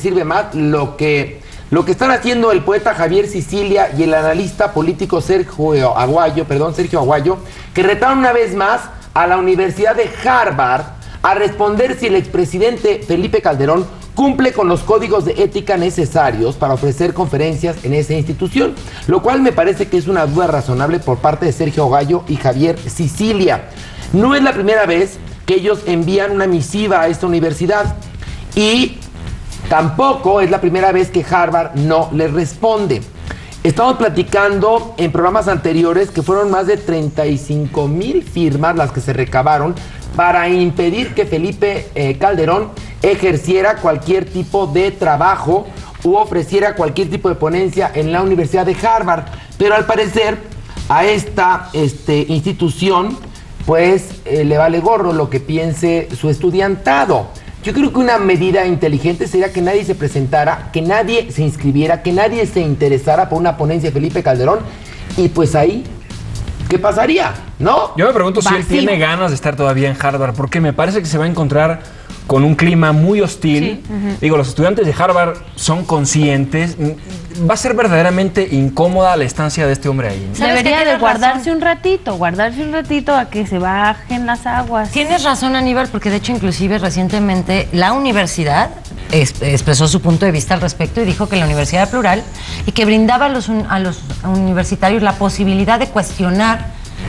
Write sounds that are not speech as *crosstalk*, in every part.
sirve más lo que, lo que están haciendo el poeta Javier Sicilia y el analista político Sergio Aguayo, perdón, Sergio Aguayo, que retaron una vez más a la Universidad de Harvard a responder si el expresidente Felipe Calderón cumple con los códigos de ética necesarios para ofrecer conferencias en esa institución, lo cual me parece que es una duda razonable por parte de Sergio Gallo y Javier Sicilia. No es la primera vez que ellos envían una misiva a esta universidad y tampoco es la primera vez que Harvard no les responde. Estamos platicando en programas anteriores que fueron más de 35 mil firmas las que se recabaron para impedir que Felipe eh, Calderón ejerciera cualquier tipo de trabajo u ofreciera cualquier tipo de ponencia en la Universidad de Harvard. Pero al parecer a esta este, institución pues eh, le vale gorro lo que piense su estudiantado. Yo creo que una medida inteligente sería que nadie se presentara, que nadie se inscribiera, que nadie se interesara por una ponencia de Felipe Calderón y pues ahí, ¿qué pasaría? ¿No? Yo me pregunto si él tiene ganas de estar todavía en Harvard, porque me parece que se va a encontrar con un clima muy hostil. Digo, los estudiantes de Harvard son conscientes. Va a ser verdaderamente incómoda la estancia de este hombre ahí. Debería de guardarse un ratito, guardarse un ratito a que se bajen las aguas. Tienes razón, Aníbal, porque de hecho inclusive recientemente la universidad expresó su punto de vista al respecto y dijo que la universidad era plural y que brindaba a los, a los universitarios la posibilidad de cuestionar,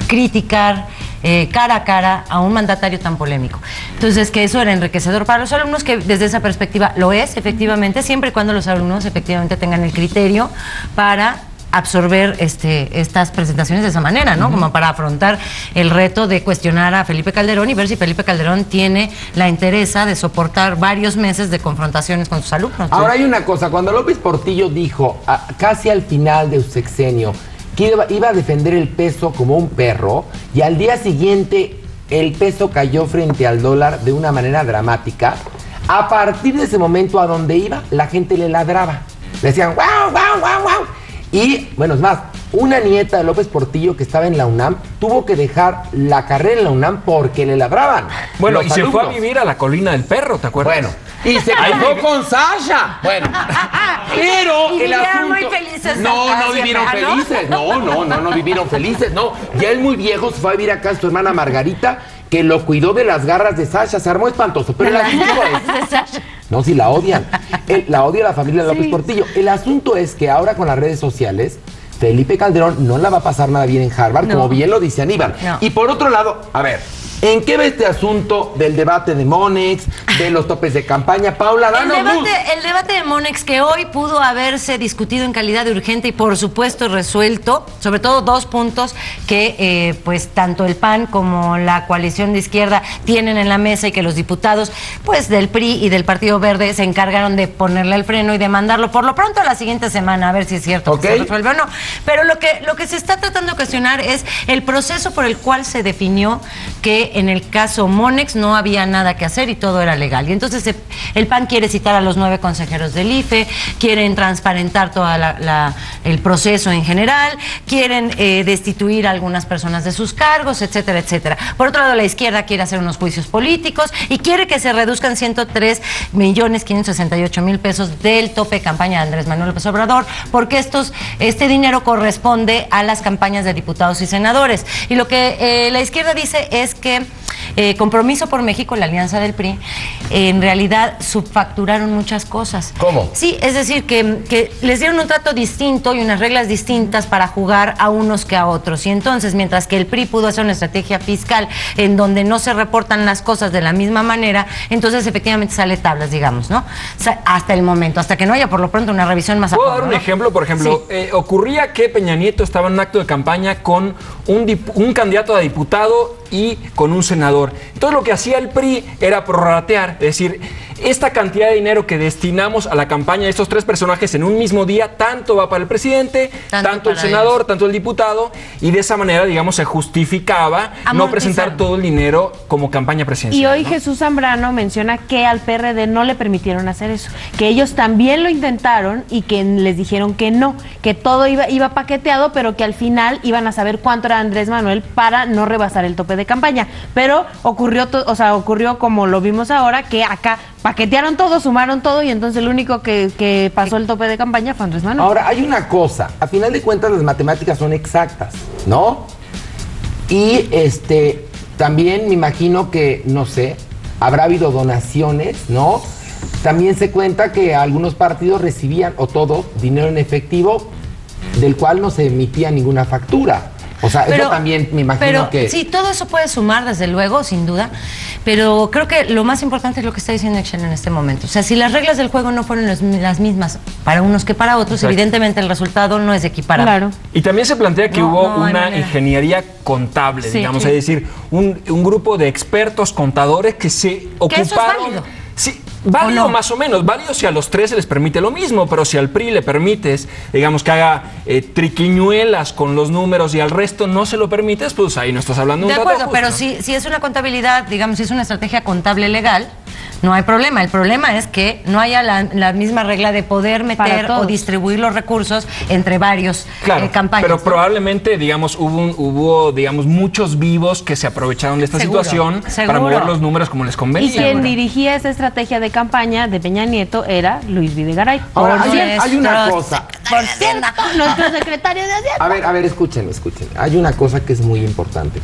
criticar, eh, cara a cara a un mandatario tan polémico. Entonces, que eso era enriquecedor para los alumnos, que desde esa perspectiva lo es, efectivamente, siempre y cuando los alumnos efectivamente tengan el criterio para absorber este, estas presentaciones de esa manera, ¿no? Como para afrontar el reto de cuestionar a Felipe Calderón y ver si Felipe Calderón tiene la interesa de soportar varios meses de confrontaciones con sus alumnos. Ahora hay una cosa, cuando López Portillo dijo, casi al final de su sexenio, iba, a defender el peso como un perro y al día siguiente el peso cayó frente al dólar de una manera dramática. A partir de ese momento a donde iba, la gente le ladraba. Le decían, wow, wow, wow, wow. Y, bueno, es más, una nieta de López Portillo que estaba en la UNAM tuvo que dejar la carrera en la UNAM porque le ladraban. Bueno, y se fue a vivir a la colina del perro, ¿te acuerdas? Bueno, y se casó con Sasha. Bueno, *laughs* pero el asunto. Muy felices no, no vivieron felices. No, no, no, no vivieron felices. No, ya él muy viejo se fue a vivir acá su hermana Margarita, que lo cuidó de las garras de Sasha. Se armó espantoso. Pero el asunto es. No, si la odian. *laughs* la odia la familia de López Portillo. El asunto es que ahora con las redes sociales. Felipe Calderón no la va a pasar nada bien en Harvard, como bien lo dice Aníbal. Y por otro lado, a ver, ¿En qué ve este asunto del debate de Monex, de los topes de campaña? Paula, danos el debate, el debate de Monex que hoy pudo haberse discutido en calidad de urgente y por supuesto resuelto, sobre todo dos puntos que eh, pues tanto el PAN como la coalición de izquierda tienen en la mesa y que los diputados pues del PRI y del Partido Verde se encargaron de ponerle el freno y de mandarlo por lo pronto a la siguiente semana a ver si es cierto que se resuelve o no. Pero lo que, lo que se está tratando de cuestionar es el proceso por el cual se definió que en el caso Monex no había nada que hacer y todo era legal. Y entonces el PAN quiere citar a los nueve consejeros del IFE, quieren transparentar todo el proceso en general, quieren eh, destituir a algunas personas de sus cargos, etcétera, etcétera. Por otro lado, la izquierda quiere hacer unos juicios políticos y quiere que se reduzcan 103 millones 568 mil pesos del tope de campaña de Andrés Manuel López Obrador, porque este dinero corresponde a las campañas de diputados y senadores. Y lo que eh, la izquierda dice es que eh, Compromiso por México, la alianza del PRI, en realidad subfacturaron muchas cosas. ¿Cómo? Sí, es decir, que, les dieron un trato distinto y unas reglas distintas para jugar a unos que a otros. Y entonces, mientras que el PRI pudo hacer una estrategia fiscal en donde no se reportan las cosas de la misma manera, entonces efectivamente sale tablas, digamos, ¿no? hasta el momento, hasta que no haya por lo pronto una revisión más a ¿Puedo dar un ejemplo? Por ejemplo, eh, ocurría que Peña Nieto estaba en un acto de campaña con un, un candidato a diputado y con un senador. Entonces lo que hacía el PRI era prorratear, es decir, esta cantidad de dinero que destinamos a la campaña de estos tres personajes en un mismo día, tanto va para el presidente, tanto, el senador, tanto el diputado, y de esa manera, digamos, se justificaba no presentar todo el dinero como campaña presidencial. Y hoy Jesús Zambrano menciona que al PRD no le permitieron hacer eso, que ellos también lo intentaron y que les dijeron que no, que todo iba, iba paqueteado, pero que al final iban a saber cuánto era Andrés Manuel para no rebasar el tope de campaña. Pero ocurrió, o sea, ocurrió como lo vimos ahora, que acá paquetearon todo, sumaron todo y entonces el único que, que pasó el tope de campaña fue Andrés Manuel. Ahora, hay una cosa, a final de cuentas las matemáticas son exactas, ¿no? Y este, también me imagino que, no sé, habrá habido donaciones, ¿no? También se cuenta que algunos partidos recibían, o todos, dinero en efectivo, del cual no se emitía ninguna factura. O sea, eso también me imagino pero, que... Sí, todo eso puede sumar, desde luego, sin duda. Pero creo que lo más importante es lo que está diciendo Excel en este momento. O sea, si las reglas del juego no fueron los- las mismas para unos que para otros, Exacto. evidentemente el resultado no es equiparable. Claro. Y también se plantea que No, hubo no una ingeniería contable, Sí, digamos, sí. es decir, un, un grupo de expertos contadores que se ocuparon. eso es válido. Válido ¿O no? más o menos, válido si a los tres se les permite lo mismo, pero si al PRI le permites, digamos, que haga eh, triquiñuelas con los números y al resto no se lo permites, pues ahí no estás hablando de De un trato acuerdo, pero justo. si, si es una contabilidad, digamos, si es una estrategia contable legal, no hay problema. El problema es que no haya la, la misma regla de poder meter o distribuir los recursos entre varios Claro, eh, campañas. pero ¿no? probablemente, digamos, hubo, un- hubo, digamos, muchos vivos que se aprovecharon de esta Seguro, situación para mover los números como les Y convenía. quien Bueno. dirigía esa estrategia de campaña de Peña Nieto era Luis Videgaray. Ahora, Por hay, una cosa. por cierto, nuestro secretario de Hacienda. A ver, a ver, escúchenme, escúchenme. Hay una cosa que es muy importante.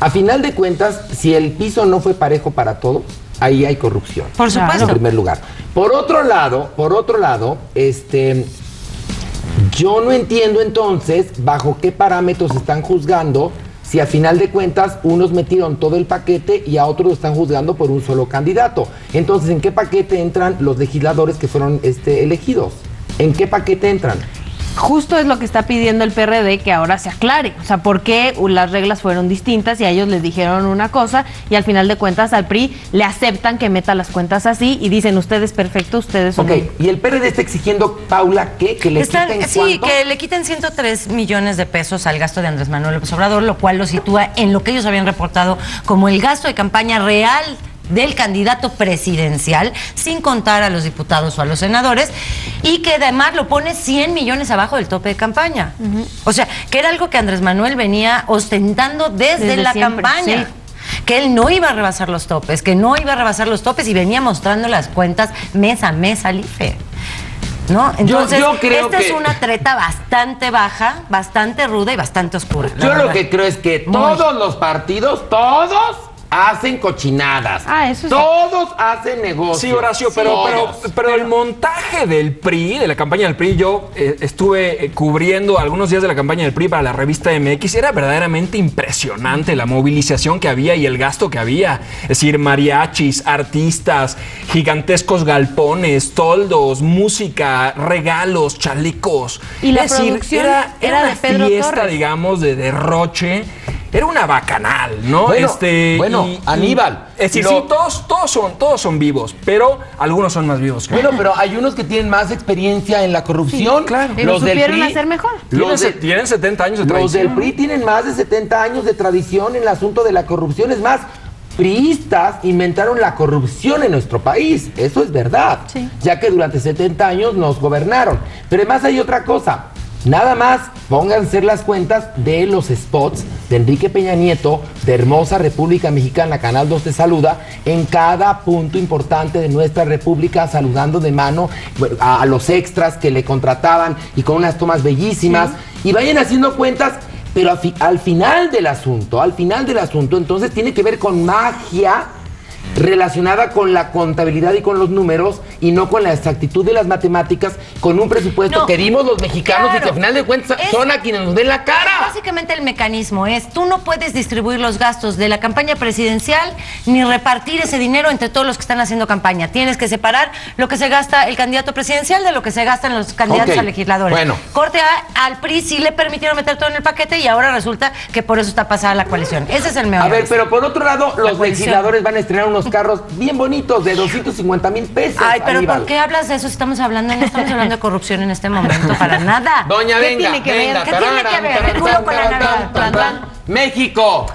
A final de cuentas, si el piso no fue parejo para todos, ahí hay corrupción. Por En supuesto. primer lugar. Por otro lado, por otro lado, este yo no entiendo entonces bajo qué parámetros están juzgando si a final de cuentas unos metieron todo el paquete y a otros lo están juzgando por un solo candidato. Entonces, ¿en qué paquete entran los legisladores que fueron este, elegidos? ¿En qué paquete entran? Justo es lo que está pidiendo el PRD que ahora se aclare. O sea, ¿por qué las reglas fueron distintas y a ellos les dijeron una cosa y al final de cuentas al PRI le aceptan que meta las cuentas así y dicen ustedes perfecto, ustedes son... Ok, y el PRD está exigiendo, Paula, ¿qué? Que le Están- quiten sí, cuánto? que le quiten 103 millones de pesos al gasto de Andrés Manuel López Obrador, lo cual lo sitúa en lo que ellos habían reportado como el gasto de campaña real del candidato presidencial, sin contar a los diputados o a los senadores, y que además lo pone 100 millones abajo del tope de campaña. O sea, que era algo que Andrés Manuel venía ostentando desde, Desde la siempre, campaña. sí. Que él no iba a rebasar los topes, que no iba a rebasar los topes y venía mostrando las cuentas mes a mes al IFE. ¿No? Entonces, yo creo esta es una treta bastante baja, bastante ruda y bastante oscura. Yo lo que creo es que Muy. todos los partidos, todos, hacen cochinadas. Ah, eso sí. Todos hacen negocios. Sí, Horacio, pero, pero, el montaje del PRI, de la campaña del PRI, yo eh, estuve eh, cubriendo algunos días de la campaña del PRI para la revista MX, era verdaderamente impresionante la movilización que había y el gasto que había. Es decir, mariachis, artistas, gigantescos galpones, toldos, música, regalos, chalecos. Y la es decir, producción era, era una de Pedro fiesta, Torres. digamos, de derroche. Era una bacanal, ¿no? Este, Bueno, bueno, Aníbal, Es decir, lo- sí, todos, todos, son, todos son vivos, pero algunos son más vivos que Bueno, pero hay unos que tienen más experiencia en la corrupción. claro. Y lo supieron hacer mejor. Tienen, Los, de- tienen 70 años de los del tradición. PRI tienen más de 70 años de tradición en el asunto de la corrupción. Es más, priistas inventaron la corrupción en nuestro país. Eso es verdad. Sí. Ya que durante 70 años nos gobernaron. Pero además hay otra cosa. Nada más pónganse las cuentas de los spots de Enrique Peña Nieto, de Hermosa República Mexicana, Canal 2 te saluda, en cada punto importante de nuestra república, saludando de mano a, a los extras que le contrataban y con unas tomas bellísimas. Y vayan haciendo cuentas, pero fi- al final del asunto, al final del asunto, entonces tiene que ver con magia relacionada con la contabilidad y con los números y no con la exactitud de las matemáticas, con un presupuesto No, que dimos los mexicanos y que al final de cuentas Es- son a quienes nos den la cara. Básicamente el mecanismo es, tú no puedes distribuir los gastos de la campaña presidencial ni repartir ese dinero entre todos los que están haciendo campaña. Tienes que separar lo que se gasta el candidato presidencial de lo que se gastan los candidatos a legisladores. bueno. Corte A, al PRI sí le permitieron meter todo en el paquete y ahora resulta que por eso está pasada la coalición. Ese es el meollo. A ver, pero por otro lado, los coalición. legisladores van a estrenar unos carros bien bonitos de 250 mil pesos. Ay, pero Aníbal. ¿por qué hablas de eso si estamos hablando, no estamos hablando de corrupción en este momento? Para *laughs* nada. Doña, ¿Qué venga, tiene que ver? venga. ¿Qué tiene que ver? El culo con la Navidad. tan, tan. México,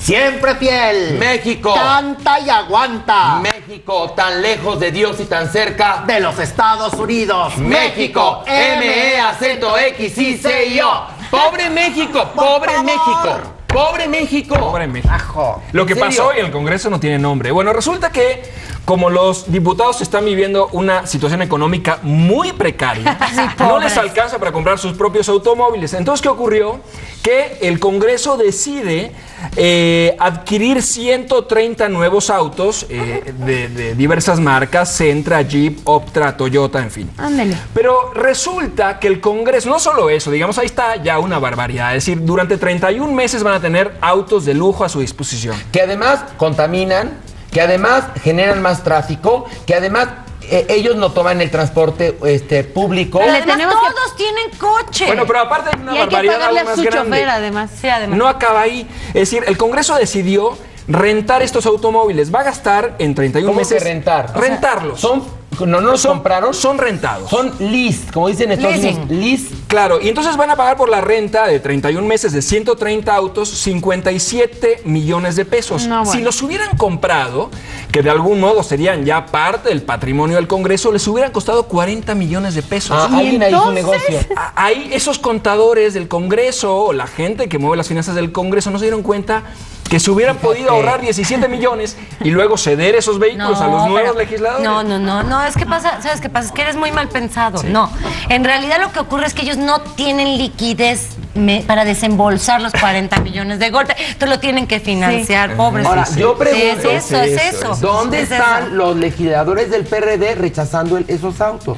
Siempre fiel. México. Canta y aguanta. México, tan lejos de Dios y tan cerca. de los Estados Unidos. México, M, E, acento X, I, C, I, O. Pobre México, pobre favor. México, pobre México. Pobre México. Ajo. Lo que ¿En serio? pasó y el Congreso no tiene nombre. Bueno, resulta que como los diputados están viviendo una situación económica muy precaria, *laughs* Sí, no les alcanza para comprar sus propios automóviles. Entonces, ¿qué ocurrió? Que el Congreso decide eh, adquirir 130 nuevos autos eh, de, de diversas marcas, Sentra, Jeep, Optra, Toyota, en fin. Ándele. Pero resulta que el Congreso, no solo eso, digamos, ahí está ya una barbaridad. Es decir, durante 31 meses van a tener autos de lujo a su disposición. Que además contaminan, que además generan más tráfico, que además eh, ellos no toman el transporte este, público. Pero Le además tenemos que- todos tienen coche. Bueno, pero aparte hay una Y hay que barbaridad pagarle a su chofer, además. Sí, además. No acaba ahí. Es decir, el Congreso decidió rentar estos automóviles. Va a gastar en 31 ¿Cómo meses. que rentar? Rentarlos. Son, no, no los son, compraron, son rentados. son lease, como dicen en Estados Leasing. Lease. Claro, y entonces van a pagar por la renta de 31 meses de 130 autos 57 millones de pesos. No, bueno. Si los hubieran comprado, que de algún modo serían ya parte del patrimonio del Congreso, les hubieran costado 40 millones de pesos. Ah, ¿Y alguien ahí hizo un entonces? negocio. A- Ahí esos contadores del Congreso, o la gente que mueve las finanzas del Congreso, no se dieron cuenta que se hubieran podido ahorrar 17 millones y luego ceder esos vehículos a los nuevos pero- legisladores. No, no, no, no, es que pasa, ¿sabes qué pasa? Es que eres muy mal pensado. No, en realidad lo que ocurre es que ellos no tienen liquidez me- para desembolsar los 40 millones de golpe. Entonces lo tienen que financiar, pobres. Ahora, yo pregunto, es eso, es eso. ¿Dónde Es están eso. los legisladores del PRD rechazando el- esos autos?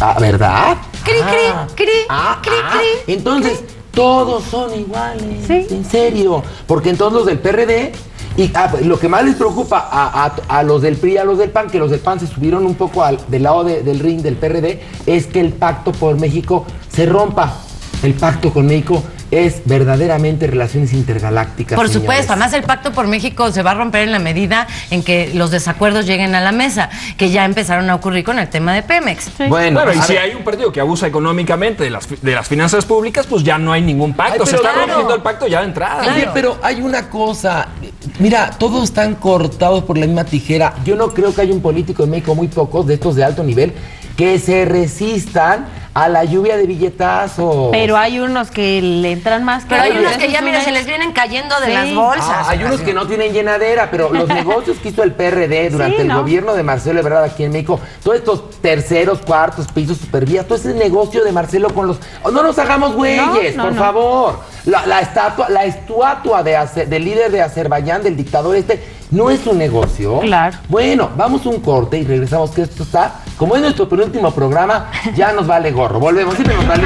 Ah, ¿verdad? Cri, cri, Ah. cri, Ah, cri, ah. cri, Entonces, todos son iguales. Sí. En serio. Porque entonces los del PRD. Y ah, lo que más les preocupa a, a- a los del PRI a los del PAN, que los del PAN se subieron un poco al, del lado de- del ring del PRD, es que el pacto por México se rompa. El pacto con México es verdaderamente relaciones intergalácticas. Por señores. supuesto, además el pacto por México se va a romper en la medida en que los desacuerdos lleguen a la mesa, que ya empezaron a ocurrir con el tema de Pemex. Bueno, Bueno, y si ver. hay un partido que abusa económicamente de las, de las finanzas públicas, pues ya no hay ningún pacto. Ay, Se está claro. rompiendo el pacto ya de entrada. Oye, pero hay una cosa. Mira, todos están cortados por la misma tijera. Yo no creo que haya un político en México, muy pocos de estos de alto nivel, que se resistan a la lluvia de billetazos. Pero hay unos que le entran más que Pero hay unos que ya, mira, se les vienen cayendo de Sí. las bolsas. Ah, hay unos que no tienen llenadera, pero los *laughs* negocios que hizo el PRD durante Sí, el ¿no? gobierno de Marcelo Ebrard aquí en México, todos estos terceros, cuartos, pisos, supervías, todo ese negocio de Marcelo con los... Oh, no nos hagamos güeyes, No, no, por no. favor. La, la estatua, la estatua de del líder de Azerbaiyán, del dictador este, no es un negocio. Claro. Bueno, vamos a un corte y regresamos que esto está, como es nuestro penúltimo programa, ya nos vale gorro. Volvemos, siempre nos vale